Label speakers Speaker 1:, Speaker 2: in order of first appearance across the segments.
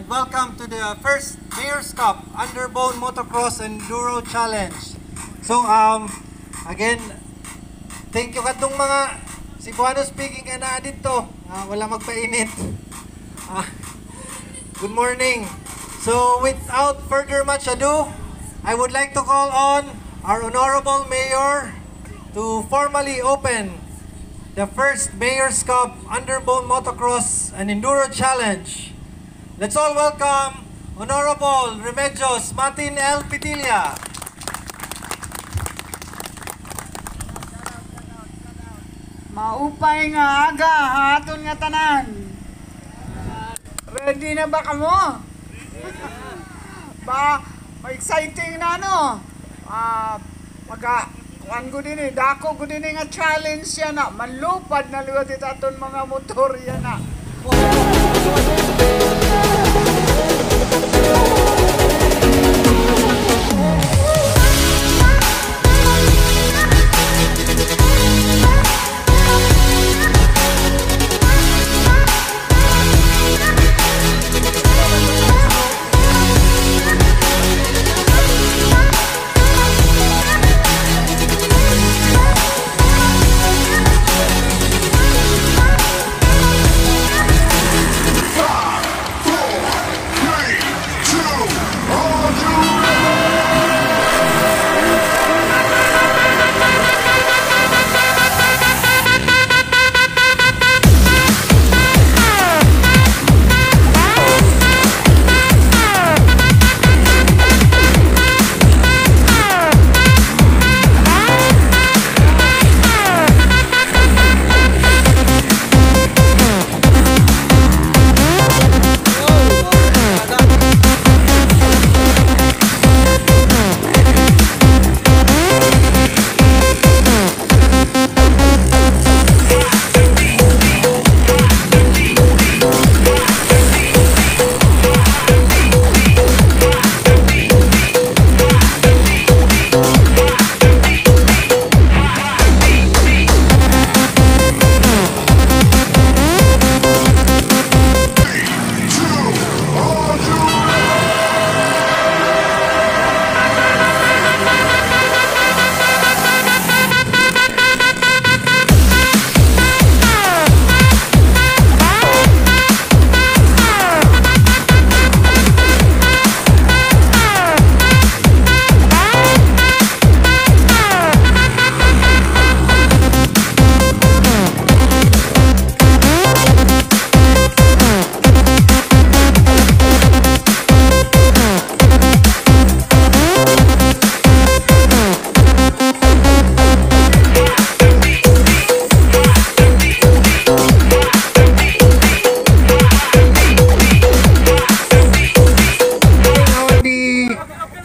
Speaker 1: and welcome to the first Mayor's Cup Underbone Motocross Enduro Challenge. So, um, again, thank you katong mga Cebuano speaking ka na dito. Ah, wala magpainit. Ah, good morning. So, without further much ado, I would like to call on our Honorable Mayor to formally open the first Mayor's Cup Underbone Motocross and Enduro Challenge. Let's all welcome Honorable Remedios Martin L. Pitilla.
Speaker 2: Maupay nga aga, haton nga tanan. Ready na ba kamo? ba, exciting na no? Ah, maga, kuan ko din eh, dako ko din eh nga challenge yan na. Manlupad na liwat itaton mga motor yan na.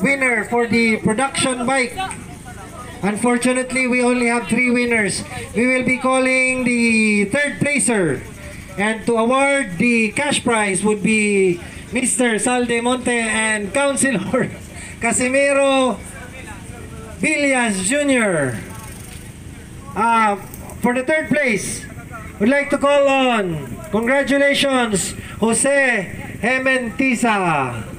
Speaker 1: Winner for the production bike. Unfortunately, we only have three winners. We will be calling the third placer. And to award the cash prize would be Mr. Salde Monte and Councilor Casimiro Villas Jr. Uh, for the third place, we'd like to call on, congratulations, Jose Hementiza.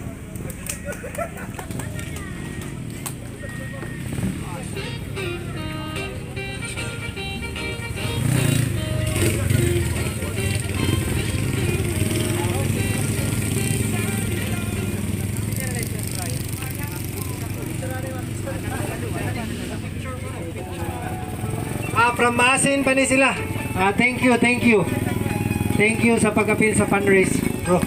Speaker 1: From Maasin pa ni sila. Ah, thank you, thank you. Thank you sa pag-appeal sa fundraise, bro.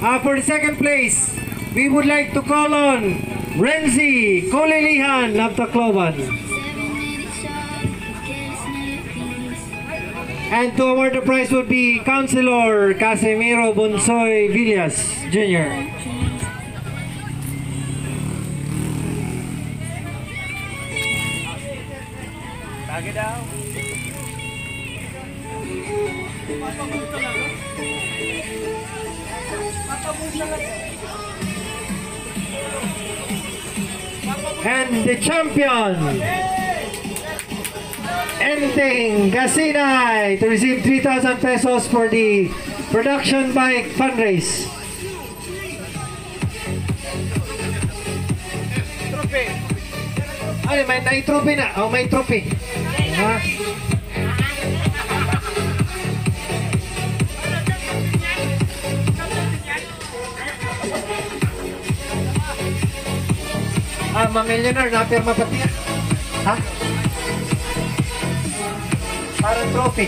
Speaker 1: Ah, for the second place, we would like to call on Renzi Kolilihan of Tacloban. And to award the prize would be Councilor Casimiro Bonsoy Villas Jr. Lagi daw. And the champion, Enting Gasinay, to receive 3,000 pesos for the production bike fundraise.
Speaker 2: Trophy.
Speaker 1: Ano, may, may trophy na. Oh, may trophy. Ha? Ah, ma-millionaire, na-pirma pati. Ha? Parang trophy.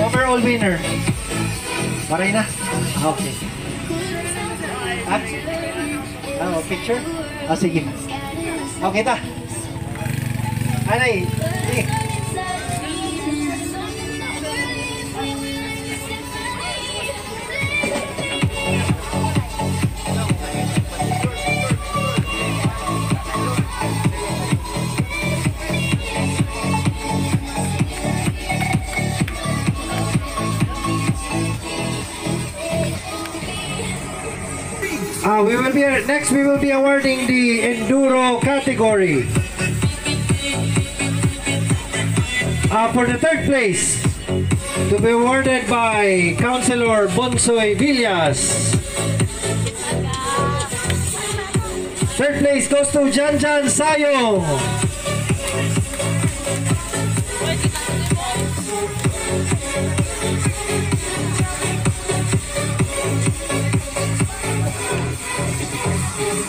Speaker 1: Overall winner. Maray na? Ah, okay. Ha? Ah, oh, picture? Ah, sige. Okay ta. Anay, sige. Uh, we will be next. We will be awarding the enduro category. Uh, for the third place, to be awarded by Councilor Bonsoy Villas. Third place goes to Jan Jan Sayong.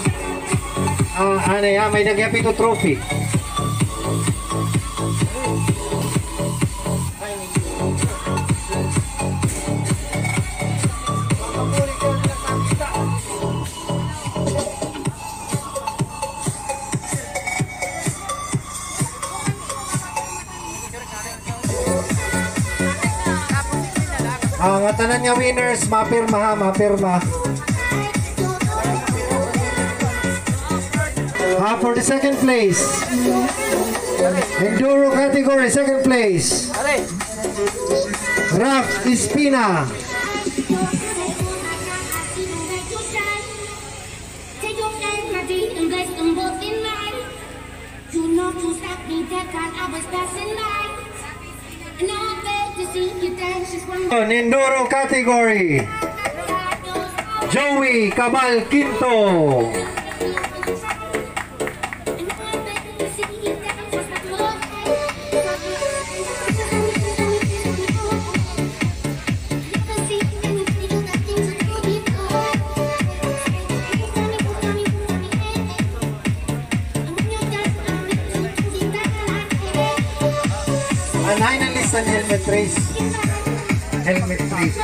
Speaker 1: Ah, ano yan, may nagyapito trophy. Ang uh, tanan nga winners, mapirma ha, mapirma. Ah, for the second place. Enduro category, second place. Raf Ispina.
Speaker 3: Take your hand, and place them both in mine. You know to stop me that time I was passing by. And now I beg to see you dance just one
Speaker 1: On Enduro category, Joey Cabal Quinto. Ni Helmet Race. Helmet Race.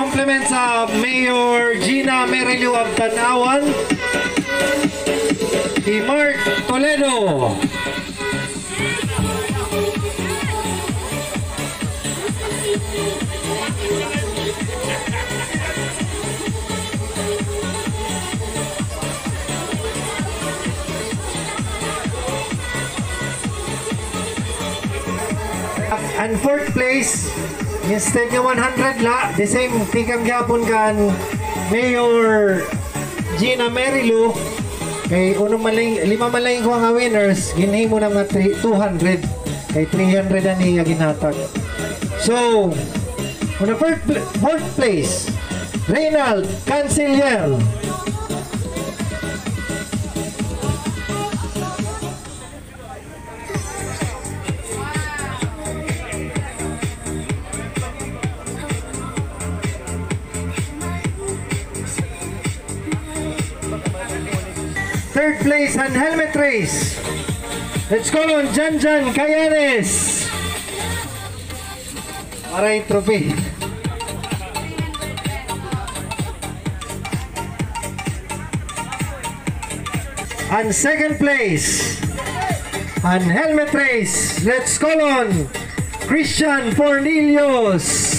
Speaker 1: Compliment sa Mayor Gina Merilu of Tanawan. Si Mark Toledo. And fourth place, instead nga 100 la, the same tikang gyapon kan Mayor Gina Merilu kay unong malay lima malay ko nga winners ginhimo na nga 3 200 kay 300 ani nga ginhatag. So, on the fourth, fourth place, Reynald Canciller. Third place and helmet race. Let's call on Janjan Jan Cayanes. Aray trophy. And second place and helmet race. Let's call on Christian Fornilius.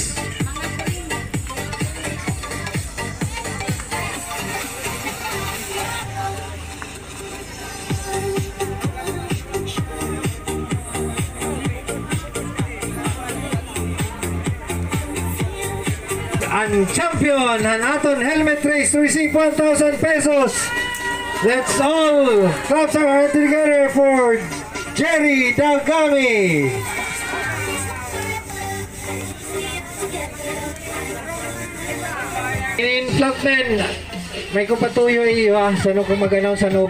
Speaker 1: One champion and Aton helmet race to receive 1,000 pesos. Let's all clap our hands together for Jerry Dagami. In Clockman, may kupatuyo iyo ah. Sano kung mag-announce, sano